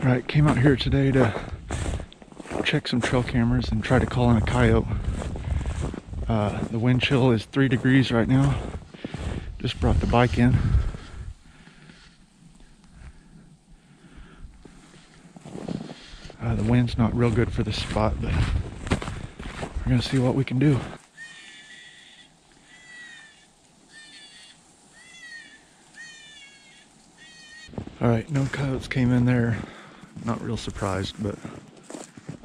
Alright, came out here today to check some trail cameras and try to call in a coyote. Uh, the wind chill is three degrees right now. Just brought the bike in. Uh, the wind's not real good for this spot, but we're gonna see what we can do. All right, no coyotes came in there. Not real surprised, but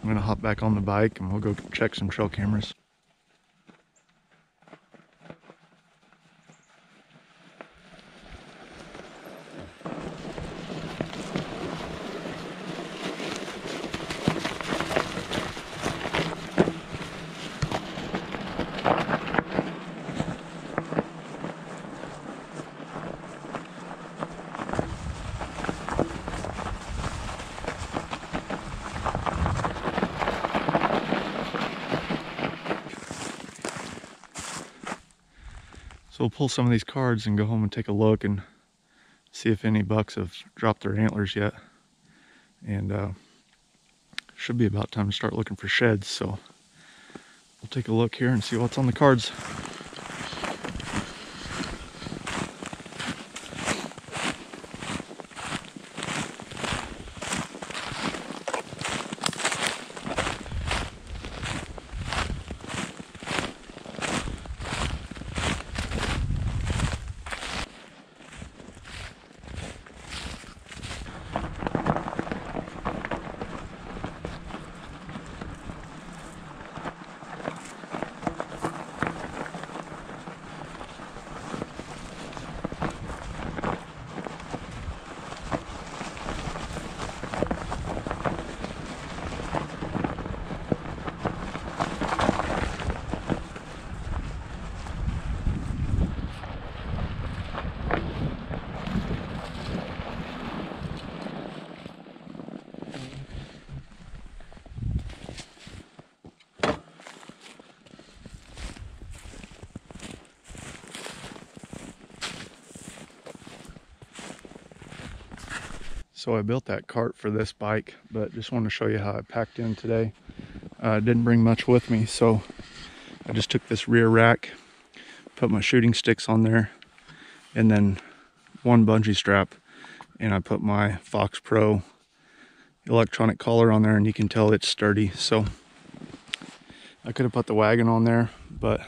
I'm gonna hop back on the bike and we'll go check some trail cameras. So we'll pull some of these cards and go home and take a look and see if any bucks have dropped their antlers yet. And uh, should be about time to start looking for sheds. So we'll take a look here and see what's on the cards. So I built that cart for this bike, but just want to show you how I packed in today. Uh, didn't bring much with me, so I just took this rear rack, put my shooting sticks on there, and then one bungee strap, and I put my Fox Pro electronic caller on there, and you can tell it's sturdy. So I could have put the wagon on there, but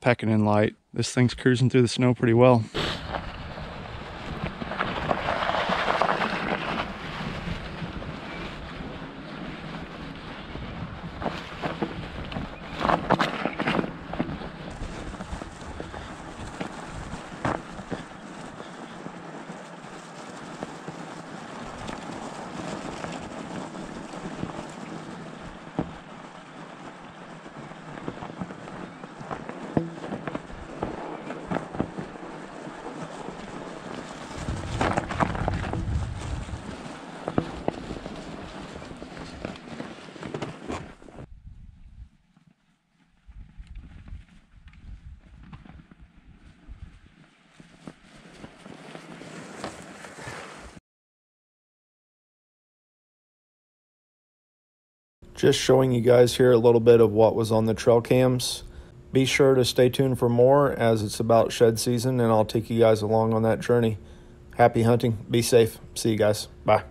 packing in light, this thing's cruising through the snow pretty well. Just showing you guys here a little bit of what was on the trail cams. Be sure to stay tuned for more as it's about shed season and I'll take you guys along on that journey. Happy hunting. Be safe. See you guys. Bye.